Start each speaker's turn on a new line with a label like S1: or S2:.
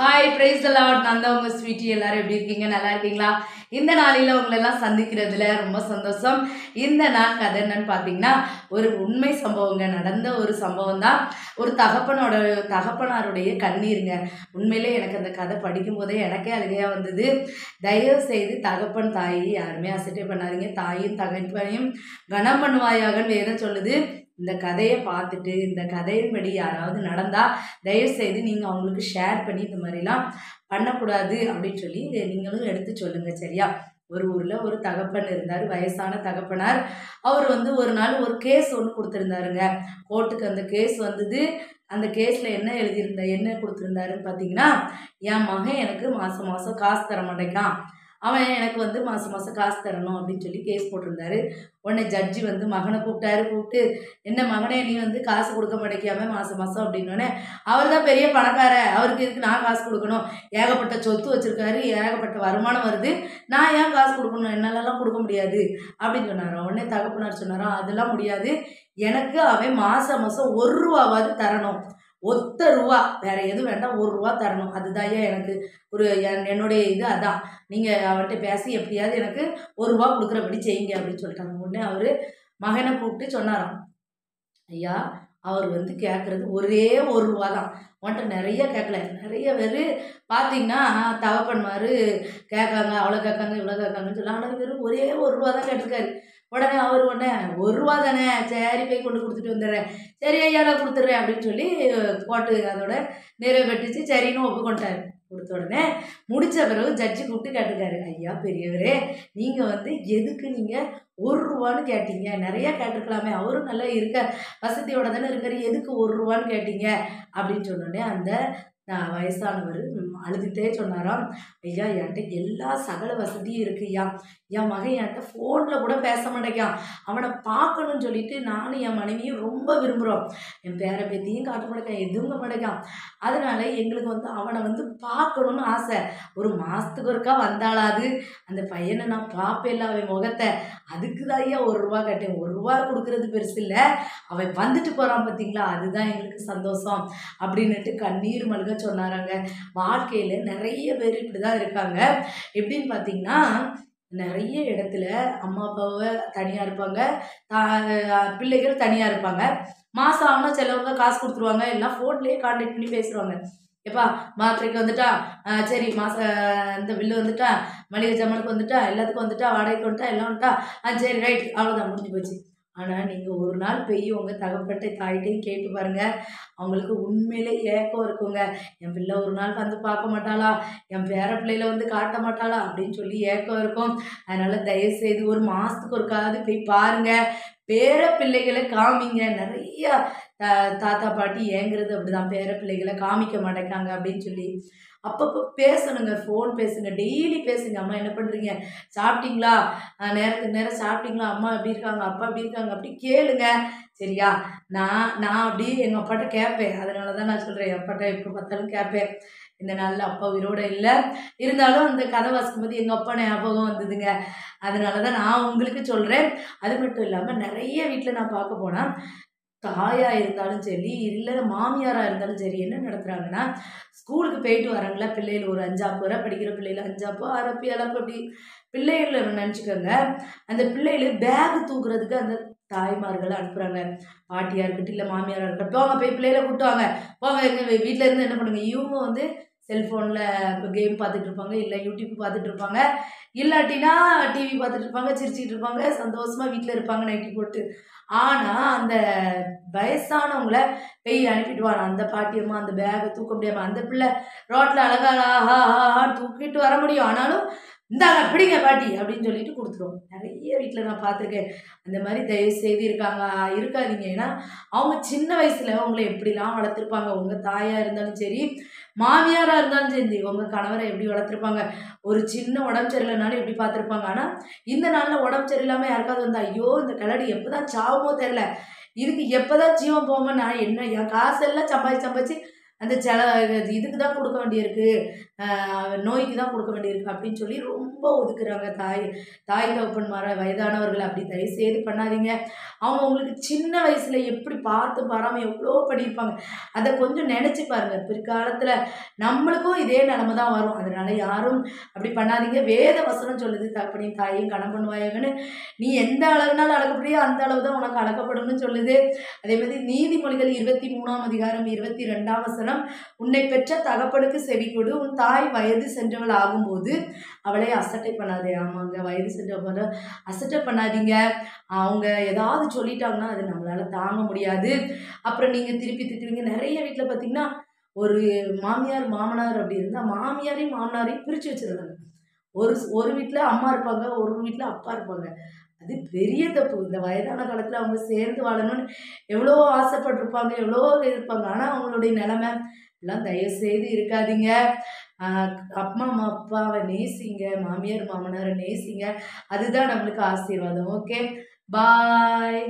S1: hi price allot நான் தான் உங்கள் ஸ்வீட்டி எல்லாரும் எப்படி இருக்கீங்க நல்லா இருக்கீங்களா இந்த நாளில் உங்களெல்லாம் சந்திக்கிறதுல ரொம்ப சந்தோஷம் இந்த நாள் கதை என்னன்னு பார்த்தீங்கன்னா ஒரு உண்மை சம்பவங்க நடந்த ஒரு சம்பவம் தான் ஒரு தகப்பனோட தகப்பனாருடைய கண்ணீருங்க உண்மையிலே எனக்கு அந்த கதை படிக்கும் போதே எனக்கே அழுகையாக வந்தது தயவு செய்து தகப்பன் தாயை யாருமே அசட்டை பண்ணாதீங்க தாயும் தகப்பனையும் கனம் பண்ணுவாயாகன்னு வேதம் சொல்லுது இந்த கதையை பார்த்துட்டு இந்த கதையின்படி யாராவது நடந்தால் தயவுசெய்து நீங்கள் அவங்களுக்கு ஷேர் பண்ணி இந்த மாதிரிலாம் பண்ணக்கூடாது அப்படின்னு சொல்லி நீங்களும் எடுத்து சொல்லுங்கள் சரியா ஒரு ஊரில் ஒரு தகப்பன் இருந்தார் வயசான தகப்பனார் அவர் வந்து ஒரு நாள் ஒரு கேஸ் ஒன்று கொடுத்துருந்தாருங்க கோர்ட்டுக்கு அந்த கேஸ் வந்தது அந்த கேஸில் என்ன எழுதியிருந்தா என்ன கொடுத்துருந்தாருன்னு பார்த்தீங்கன்னா என் மகன் எனக்கு மாதம் மாதம் காசு தர மாட்டேங்கான் அவன் எனக்கு வந்து மாதம் மாதம் காசு தரணும் அப்படின்னு சொல்லி கேஸ் போட்டிருந்தாரு உடனே ஜட்ஜி வந்து மகனை கூப்பிட்டாரு கூப்பிட்டு என்ன மகனே நீ வந்து காசு கொடுக்க மாட்டேக்காம மாதம் மாதம் அப்படின்னோடனே அவர் தான் பெரிய பணக்கார அவருக்கு இதுக்கு நான் காசு கொடுக்கணும் ஏகப்பட்ட சொத்து வச்சுருக்காரு ஏகப்பட்ட வருமானம் வருது நான் ஏன் காசு கொடுக்கணும் என்னாலலாம் கொடுக்க முடியாது அப்படின்னு சொன்னாரோ உடனே தகப்பனார் சொன்னாரோ அதெல்லாம் முடியாது எனக்கு அவன் மாதம் மாதம் ஒரு ரூபாவது தரணும் ஒத்த ரூபா வேற எதுவும் வேண்டாம் ஒரு ரூபா தரணும் அதுதான் எனக்கு ஒரு என்னுடைய இது அதான் நீங்கள் அவர்கிட்ட பேசி எப்படியாவது எனக்கு ஒரு ரூபா கொடுக்குறபடி செய்யுங்க அப்படின்னு சொல்லிட்டாங்க உடனே அவர் மகனை கூப்பிட்டு சொன்னாராம் ஐயா அவர் வந்து கேட்குறது ஒரே ஒரு ரூபா தான் உன்ட்ட நிறைய கேட்கல நிறைய பேர் பார்த்தீங்கன்னா தவப்பன்மார் கேட்காங்க அவ்வளோ கேட்காங்க இவ்வளோ கேட்காங்கன்னு சொல்லி ஆனால் வெறும் ஒரே ஒரு ரூபா தான் கேட்டிருக்காரு உடனே அவர் உடனே ஒரு ரூபா தானே சரி போய் கொண்டு கொடுத்துட்டு வந்துடுறேன் சரி ஐயாவில் கொடுத்துட்றேன் அப்படின்னு சொல்லி கோட்டு அதோட நிறைவேற்றிச்சு சரின்னு ஒப்புக்கொண்டாரு கொடுத்த உடனே முடித்த பிறகு ஜட்ஜி கூப்பிட்டு கேட்டுக்காரு ஐயா பெரியவரே நீங்கள் வந்து எதுக்கு நீங்கள் ஒரு ரூபான்னு கேட்டீங்க நிறையா கேட்டிருக்கலாமே அவரும் நல்லா இருக்க வசதியோட தானே இருக்கார் எதுக்கு ஒரு ரூபான்னு கேட்டீங்க அப்படின்னு சொன்னோடனே அந்த வயசானவர் அழுதுகிட்டே சொன்னாராம் ஐயா என்கிட்ட எல்லா சகல வசதியும் ஐயா என் மகன் என்கிட்ட ஃபோனில் கூட பேச மாட்டேங்கான் அவனை பார்க்கணும்னு சொல்லிட்டு நானும் என் மனைவியும் ரொம்ப விரும்புகிறோம் என் பேர பேத்தையும் காட்ட மாட்டேங்க எதுவும் மாட்டேங்கான் அதனால எங்களுக்கு வந்து அவனை வந்து பார்க்கணும்னு ஆசை ஒரு மாதத்துக்கு ஒருக்கா வந்தாலாது அந்த பையனை நான் பார்ப்பேன் இல்லை அவன் முகத்தை அதுக்கு தான் ஐயா ஒரு ரூபா கட்டேன் ஒரு ரூபா கொடுக்குறது பெருசு இல்லை அவன் வந்துட்டு போகிறான் பார்த்தீங்களா அதுதான் எங்களுக்கு சந்தோஷம் அப்படின்னுட்டு கண்ணீர் மல்க சொன்னாராங்க வாழ்க்கை வாழ்க்கையில் நிறைய பேர் இப்படி தான் இருக்காங்க எப்படின்னு பார்த்தீங்கன்னா நிறைய இடத்துல அம்மா அப்பாவை தனியாக இருப்பாங்க பிள்ளைகள் தனியாக இருப்பாங்க மாதம் ஆகணும் சிலவங்க காசு கொடுத்துருவாங்க எல்லாம் ஃபோன்லேயே கான்டாக்ட் பண்ணி பேசுகிறாங்க எப்பா மாத்திரைக்கு வந்துட்டா சரி மாச இந்த பில்லு வந்துட்டா மளிகை ஜாமனுக்கு வந்துட்டா எல்லாத்துக்கும் வந்துட்டா வாடகைக்கு வந்துட்டா எல்லாம் வந்துட்டா ஆ சரி ரைட் அவ்வளோதான் முடிஞ்சு போச்சு ஆனால் நீங்கள் ஒரு நாள் போய் உங்கள் தகப்பட்ட தாயிட்டையும் கேட்டு பாருங்கள் அவங்களுக்கு உண்மையிலே ஏக்கம் இருக்குங்க என் பிள்ளை ஒரு நாள் வந்து பார்க்க மாட்டாளா என் பேர பிள்ளையில வந்து காட்ட மாட்டாளா அப்படின்னு சொல்லி ஏக்கம் இருக்கும் அதனால் தயவுசெய்து ஒரு மாதத்துக்கு ஒருக்காவது போய் பாருங்கள் பேர பிள்ளைகளை காமிங்க நிறையா தாத்தா பாட்டி ஏங்குறது அப்படிதான் பேர பிள்ளைகளை காமிக்க மாட்டேங்கிறாங்க அப்படின்னு சொல்லி அப்பப்போ பேசணுங்க ஃபோன் பேசுங்க டெய்லி பேசுங்க அம்மா என்ன பண்ணுறீங்க சாப்பிட்டீங்களா நேரத்துக்கு நேரம் சாப்பிட்டீங்களா அம்மா எப்படி இருக்காங்க அப்பா எப்படி இருக்காங்க அப்படி கேளுங்க சரியா நான் நான் அப்படி எங்கள் அப்பாட்ட கேட்பேன் அதனால தான் நான் சொல்கிறேன் என் அப்பாட்ட எப்போ பார்த்தாலும் கேட்பேன் இந்த நாளில் அப்பா உயிரோடு இல்லை இருந்தாலும் அந்த கதை போது எங்கள் அப்பா ஞாபகம் வந்ததுங்க அதனால தான் நான் உங்களுக்கு சொல்கிறேன் அது மட்டும் இல்லாமல் நிறைய வீட்டில் நான் பார்க்க போனால் தாயாக இருந்தாலும் சரி இல்லை மாமியாராக இருந்தாலும் சரி என்ன நடத்துகிறாங்கன்னா ஸ்கூலுக்கு போயிட்டு வராங்களா பிள்ளைகள் ஒரு அஞ்சாப்பு வர படிக்கிற பிள்ளைகள் அஞ்சாப்போ அரப்பி அளப்பு அப்படி பிள்ளைகள் நினச்சிக்கோங்க அந்த பிள்ளைகள் பேக் தூக்குறதுக்கு அந்த தாய்மார்களை அனுப்புகிறாங்க பாட்டியா இருக்கட்டும் இல்லை மாமியாரா இருக்கட்டும் போங்க போய் பிள்ளைகளை கூட்டுவாங்க போங்க எங்கள் வீட்டில் இருந்து என்ன பண்ணுங்க இவங்க வந்து செல்ஃபோனில் கேம் பார்த்துட்டு இருப்பாங்க இல்லை யூடியூப் பார்த்துட்டு இருப்பாங்க இல்லாட்டினா டிவி பார்த்துட்டு இருப்பாங்க சிரிச்சிட்டு இருப்பாங்க சந்தோஷமாக வீட்டில் இருப்பாங்க நைட்டி போட்டு ஆனால் அந்த வயசானவங்கள பெய் அனுப்பிடுவாங்க அந்த பாட்டியம்மா அந்த பேகை தூக்க முடியாமல் அந்த பிள்ளை ரோட்டில் அழகாக தூக்கிட்டு வர முடியும் ஆனாலும் இந்தாங்க பிடிங்க பாட்டி அப்படின்னு சொல்லிட்டு கொடுத்துருவோம் நிறைய வீட்டில் நான் பார்த்துருக்கேன் அந்த மாதிரி தயவு செய்து இருக்காங்க இருக்காதீங்க ஏன்னா அவங்க சின்ன வயசில் அவங்கள எப்படிலாம் வளர்த்துருப்பாங்க உங்கள் தாயாக இருந்தாலும் சரி மாமியாராக இருந்தாலும் சரி உங்கள் கணவரை எப்படி வளர்த்துருப்பாங்க ஒரு சின்ன உடம்பு சரியில்லைனாலும் எப்படி பார்த்துருப்பாங்க ஆனால் இந்த நாளில் உடம்பு சரியில்லாமல் யாருக்காவது வந்தால் ஐயோ இந்த கலடி எப்போ தான் சாவமோ தெரில இதுக்கு எப்போ தான் ஜீவம் போமோ நான் என்ன என் காசெல்லாம் சம்பாதிச்சு சம்பாதிச்சு அந்த செல இதுக்கு தான் கொடுக்க வேண்டியிருக்கு நோய்க்கு தான் கொடுக்க வேண்டியிருக்கு அப்படின்னு சொல்லி ரொம்ப ஒதுக்குறாங்க தாய் தாய் தகப்பன்மார வயதானவர்கள் அப்படி தயவு செய்து பண்ணாதீங்க அவங்க உங்களுக்கு சின்ன வயசில் எப்படி பார்த்து பாராமல் எவ்வளோ பண்ணியிருப்பாங்க அதை கொஞ்சம் நினச்சி பாருங்கள் பிற்காலத்தில் நம்மளுக்கும் இதே நிலமை தான் வரும் அதனால் யாரும் அப்படி பண்ணாதீங்க வேத வசனம் சொல்லுது தகப்பனையும் தாயையும் கணம் பண்ணுவாயங்கன்னு நீ எந்த அளவுனாலும் அழகப்படியோ அந்த அளவு தான் உனக்கு அளக்கப்படும்னு சொல்லுது அதே மாதிரி நீதிமொழிகள் இருபத்தி மூணாம் அதிகாரம் இருபத்தி ரெண்டாம் வசனம் உன்னை பெற்ற தகப்பனுக்கு செவி கொடு உன் தாய் வயது சென்றவள் ஆகும்போது அவளே அசட்டை பண்ணாதே ஆமாங்க வயது சென்றவங்க அசட்டை பண்ணாதீங்க அவங்க ஏதாவது சொல்லிட்டாங்கன்னா அது நம்மளால் தாங்க முடியாது அப்புறம் நீங்கள் திருப்பி திட்டுவீங்க நிறைய வீட்டில் பார்த்தீங்கன்னா ஒரு மாமியார் மாமனார் அப்படி இருந்தால் மாமியாரையும் மாமனாரையும் பிரித்து வச்சுருந்தாங்க ஒரு ஒரு வீட்டில் அம்மா இருப்பாங்க ஒரு வீட்டில் அப்பா இருப்பாங்க அது பெரிய தப்பு இந்த வயதான காலத்தில் அவங்க சேர்ந்து வாழணும்னு எவ்வளோ ஆசைப்பட்டிருப்பாங்க எவ்வளோ இருப்பாங்க ஆனால் அவங்களுடைய நிலமை எல்லாம் தயவு செய்து இருக்காதீங்க அம்மா அப்பாவை நேசிங்க மாமியார் மாமனாரை நேசிங்க அதுதான் நம்மளுக்கு ஆசீர்வாதம் ஓகே பாய்